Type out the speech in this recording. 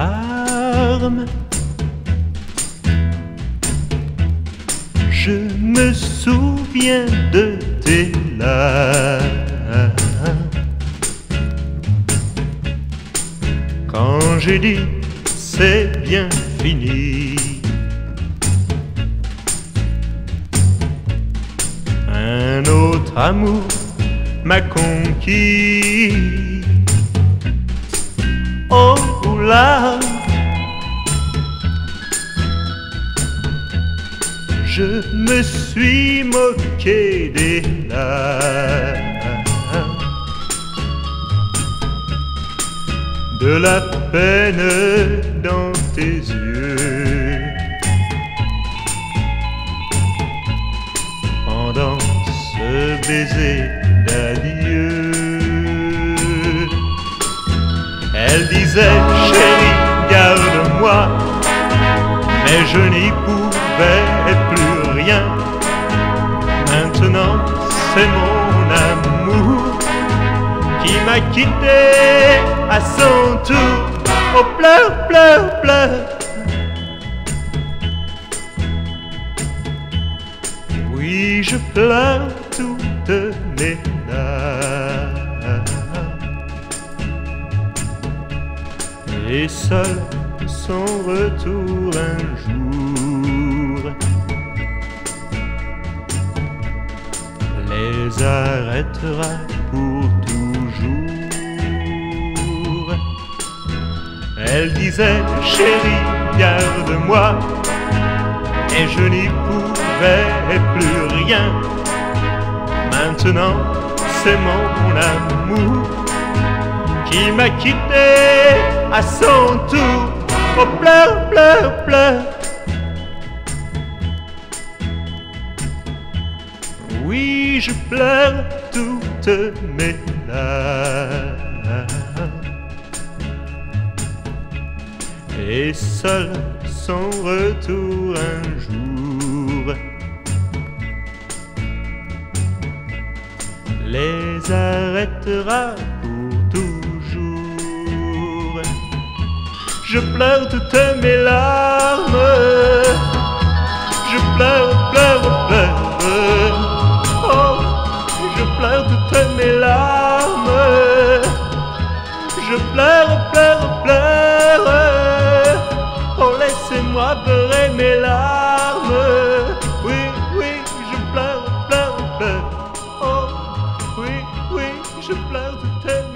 larmes. Je me souviens de tes larmes. Quand j'ai dit c'est bien fini. Un autre amour m'a conquis. Oh je me suis moqué des larmes, de la peine dans tes yeux. Pendant ce baiser d'adieu, elle disait chérie, garde-moi, mais je n'y pouvais plus rien. Maintenant, c'est mon amour qui m'a quitté à son tour. Oh, pleure, pleure, pleure. Oui, je pleure toutes mes larmes. Et seul son retour un jour les arrêtera pour toujours. Elle disait, chérie, garde-moi, et je n'y pouvais plus rien. Maintenant, c'est mon amour qui m'a quitté à son tour. Oh, pleure, pleure, pleure. Oui, je pleure toutes mes larmes. Et seul son retour un jour les arrêtera Je pleure toutes mes larmes. Je pleure, pleure, pleure. Oh, je pleure toutes mes larmes. Je pleure, pleure, pleure. Oh, laissez-moi pleurer mes larmes. Oui, oui, je pleure, pleure, pleure. Oh, oui, oui, je pleure toutes mes larmes.